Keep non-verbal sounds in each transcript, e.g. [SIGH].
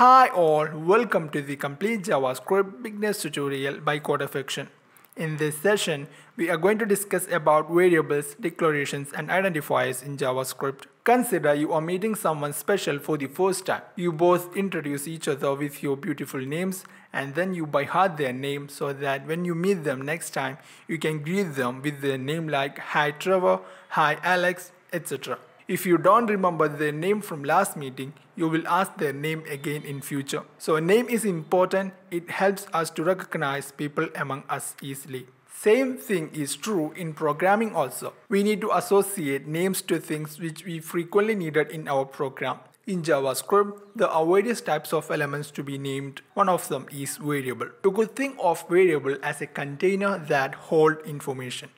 Hi all, welcome to the complete JavaScript beginners tutorial by CodAffection. In this session, we are going to discuss about variables, declarations and identifiers in JavaScript. Consider you are meeting someone special for the first time. You both introduce each other with your beautiful names and then you by heart their name so that when you meet them next time, you can greet them with their name like Hi Trevor, Hi Alex, etc. If you don't remember their name from last meeting, you will ask their name again in future. So a name is important. It helps us to recognize people among us easily. Same thing is true in programming also. We need to associate names to things which we frequently needed in our program. In JavaScript, there are various types of elements to be named. One of them is variable. You could think of variable as a container that hold information.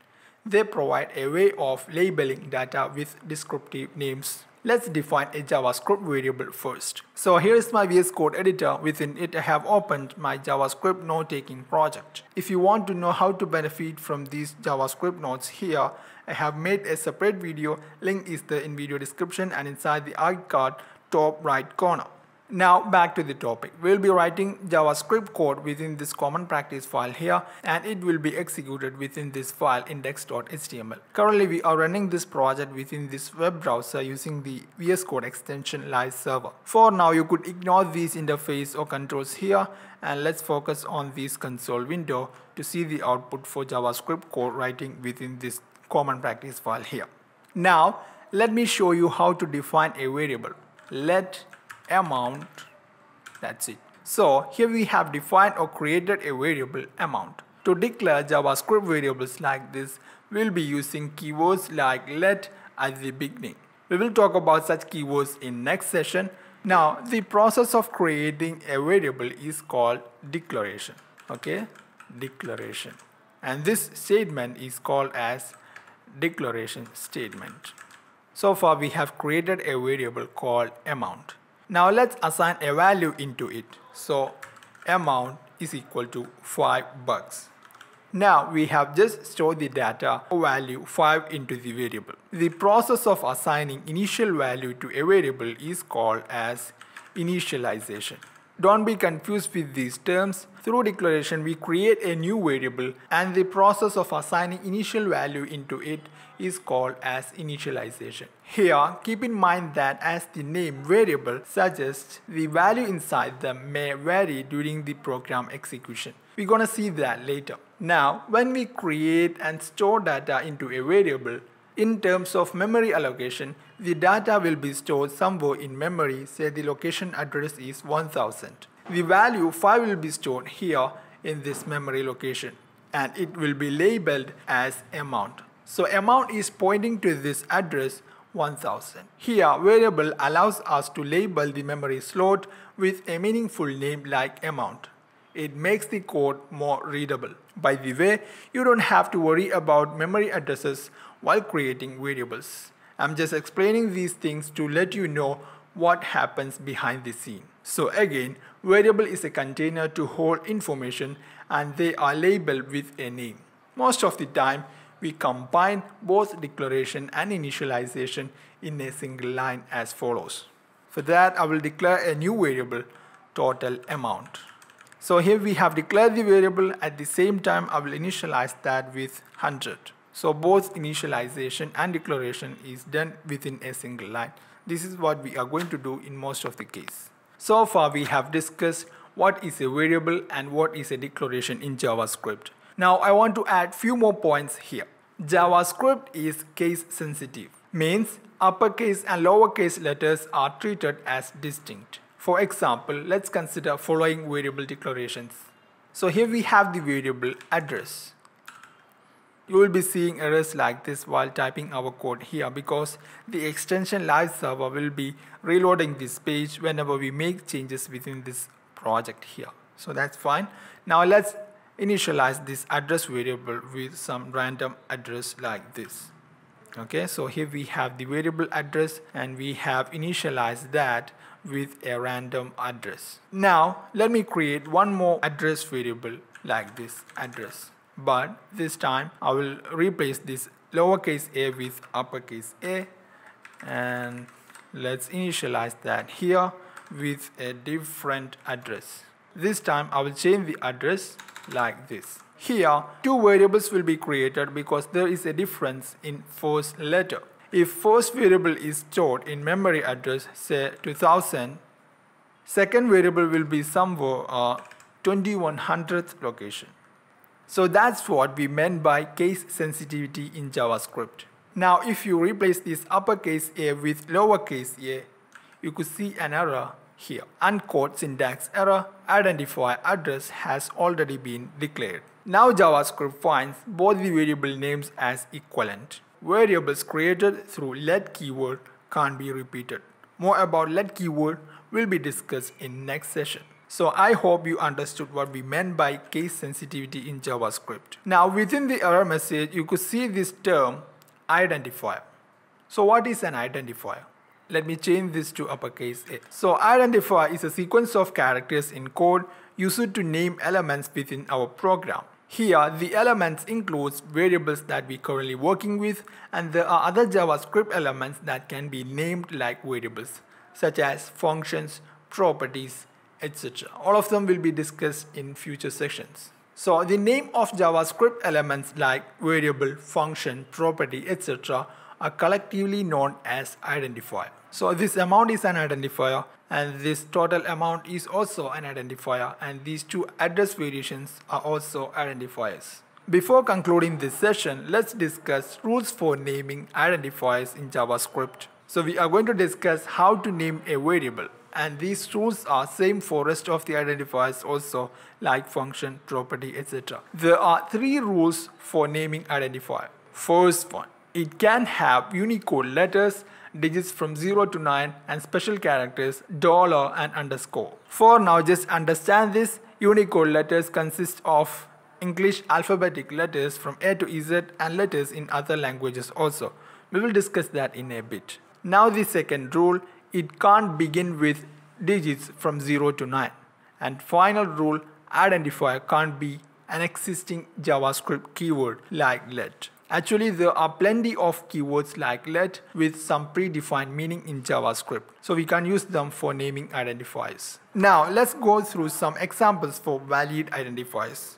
They provide a way of labeling data with descriptive names. Let's define a JavaScript variable first. So here is my VS Code editor. Within it, I have opened my JavaScript note-taking project. If you want to know how to benefit from these JavaScript notes here, I have made a separate video. Link is there in video description and inside the i card top right corner. Now back to the topic. We'll be writing JavaScript code within this common practice file here and it will be executed within this file index.html. Currently we are running this project within this web browser using the VS Code extension live server. For now you could ignore these interface or controls here and let's focus on this console window to see the output for JavaScript code writing within this common practice file here. Now let me show you how to define a variable. Let amount. That's it. So here we have defined or created a variable amount. To declare javascript variables like this we'll be using keywords like let at the beginning. We will talk about such keywords in next session. Now the process of creating a variable is called declaration. Okay? Declaration. And this statement is called as declaration statement. So far we have created a variable called amount now let's assign a value into it. So amount is equal to 5 bucks. Now we have just stored the data value 5 into the variable. The process of assigning initial value to a variable is called as initialization. Don't be confused with these terms. Through declaration, we create a new variable and the process of assigning initial value into it is called as initialization. Here, keep in mind that as the name variable suggests, the value inside them may vary during the program execution. We're gonna see that later. Now, when we create and store data into a variable, in terms of memory allocation, the data will be stored somewhere in memory, say the location address is 1000. The value 5 will be stored here in this memory location and it will be labeled as amount. So amount is pointing to this address 1000. Here variable allows us to label the memory slot with a meaningful name like amount. It makes the code more readable. By the way, you don't have to worry about memory addresses while creating variables. I'm just explaining these things to let you know what happens behind the scene. So again, variable is a container to hold information and they are labeled with a name. Most of the time, we combine both declaration and initialization in a single line as follows. For that, I will declare a new variable total amount. So here we have declared the variable at the same time I will initialize that with 100. So both initialization and declaration is done within a single line. This is what we are going to do in most of the case. So far we have discussed what is a variable and what is a declaration in JavaScript. Now I want to add few more points here. JavaScript is case sensitive, means uppercase and lowercase letters are treated as distinct. For example, let's consider following variable declarations. So here we have the variable address. You will be seeing errors like this while typing our code here because the extension live server will be reloading this page whenever we make changes within this project here. So that's fine. Now let's initialize this address variable with some random address like this. Okay so here we have the variable address and we have initialized that with a random address. Now let me create one more address variable like this address. But this time I will replace this lowercase a with uppercase a and let's initialize that here with a different address. This time I will change the address like this. Here, two variables will be created because there is a difference in first letter. If first variable is stored in memory address say 2000, second variable will be somewhere uh, 2100th location. So that's what we meant by case sensitivity in JavaScript. Now if you replace this uppercase a with lowercase a, you could see an error here. Uncaught syntax error identifier address has already been declared. Now JavaScript finds both the variable names as equivalent. Variables created through let keyword can't be repeated. More about let keyword will be discussed in next session. So I hope you understood what we meant by case sensitivity in JavaScript. Now within the error message you could see this term identifier. So what is an identifier? Let me change this to uppercase A. So identifier is a sequence of characters in code used to name elements within our program. Here, the elements includes variables that we currently working with and there are other JavaScript elements that can be named like variables such as functions, properties, etc. All of them will be discussed in future sessions. So the name of JavaScript elements like variable, function, property, etc. are collectively known as identifier. So this amount is an identifier and this total amount is also an identifier and these two address variations are also identifiers. Before concluding this session, let's discuss rules for naming identifiers in JavaScript. So we are going to discuss how to name a variable and these rules are same for rest of the identifiers also like function, property, etc. There are three rules for naming identifier. First one, it can have Unicode letters digits from 0 to 9 and special characters dollar and underscore. For now just understand this Unicode letters consist of English alphabetic letters from A to Z and letters in other languages also. We will discuss that in a bit. Now the second rule, it can't begin with digits from 0 to 9. And final rule, identifier can't be an existing JavaScript keyword like let. Actually, there are plenty of keywords like let with some predefined meaning in JavaScript. So we can use them for naming identifiers. Now let's go through some examples for valid identifiers.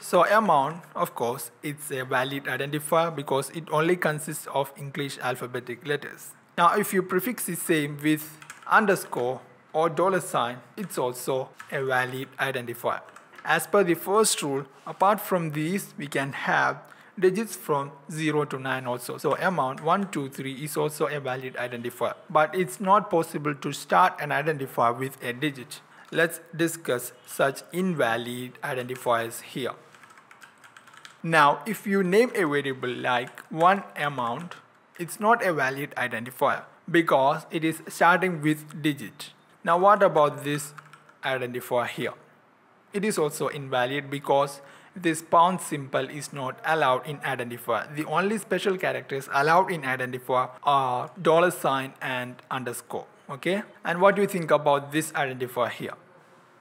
So amount, of course, it's a valid identifier because it only consists of English alphabetic letters. Now if you prefix the same with underscore or dollar sign, it's also a valid identifier. As per the first rule, apart from these, we can have digits from 0 to 9 also. So amount 1, 2, 3 is also a valid identifier. But it's not possible to start an identifier with a digit. Let's discuss such invalid identifiers here. Now if you name a variable like one amount, it's not a valid identifier because it is starting with digit. Now what about this identifier here? It is also invalid because this pound symbol is not allowed in identifier. The only special characters allowed in identifier are dollar sign and underscore. Okay. And what do you think about this identifier here?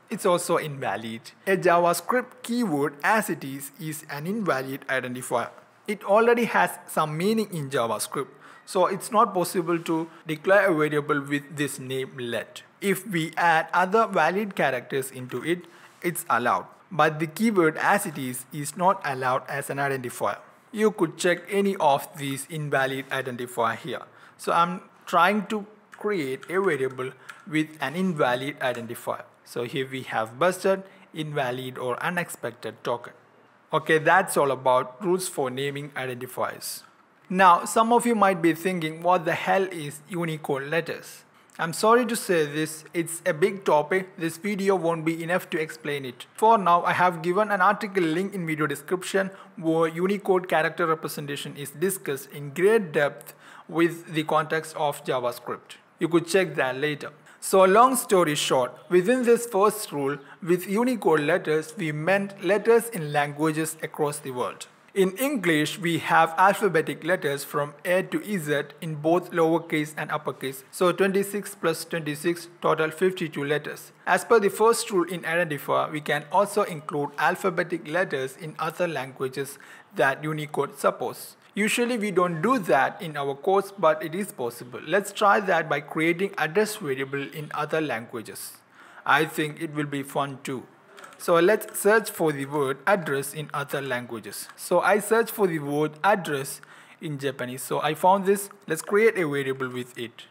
It's also invalid. A JavaScript keyword as it is is an invalid identifier. It already has some meaning in JavaScript. So it's not possible to declare a variable with this name let. If we add other valid characters into it, it's allowed but the keyword as it is is not allowed as an identifier. You could check any of these invalid identifier here. So I'm trying to create a variable with an invalid identifier. So here we have busted, invalid or unexpected token. Okay, that's all about rules for naming identifiers. Now, some of you might be thinking what the hell is Unicode letters? I'm sorry to say this, it's a big topic, this video won't be enough to explain it. For now, I have given an article link in video description where Unicode character representation is discussed in great depth with the context of JavaScript. You could check that later. So long story short, within this first rule, with Unicode letters, we meant letters in languages across the world. In English, we have alphabetic letters from A to Z in both lowercase and uppercase. So 26 plus 26 total 52 letters. As per the first rule in identifier, we can also include alphabetic letters in other languages that Unicode supports. Usually we don't do that in our course but it is possible. Let's try that by creating address variable in other languages. I think it will be fun too. So let's search for the word address in other languages. So I search for the word address in Japanese. So I found this. Let's create a variable with it.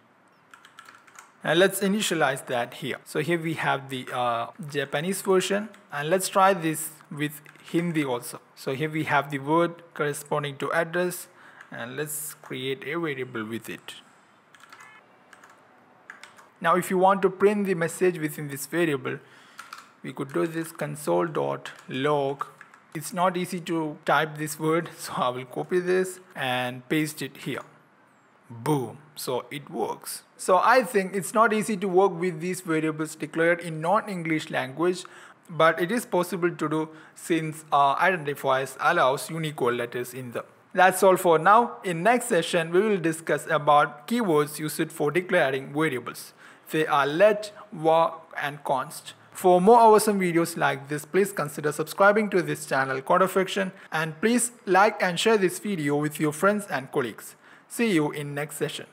And let's initialize that here. So here we have the uh, Japanese version and let's try this with Hindi also. So here we have the word corresponding to address and let's create a variable with it. Now if you want to print the message within this variable, we could do this console.log. It's not easy to type this word, [LAUGHS] so I will copy this and paste it here. Boom, so it works. So I think it's not easy to work with these variables declared in non-English language but it is possible to do since uh, identifiers allows Unicode letters in them. That's all for now. In next session, we will discuss about keywords used for declaring variables. They are let, var, and const. For more awesome videos like this, please consider subscribing to this channel CodAffection and please like and share this video with your friends and colleagues. See you in next session.